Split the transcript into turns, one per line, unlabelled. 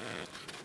Mm-hmm.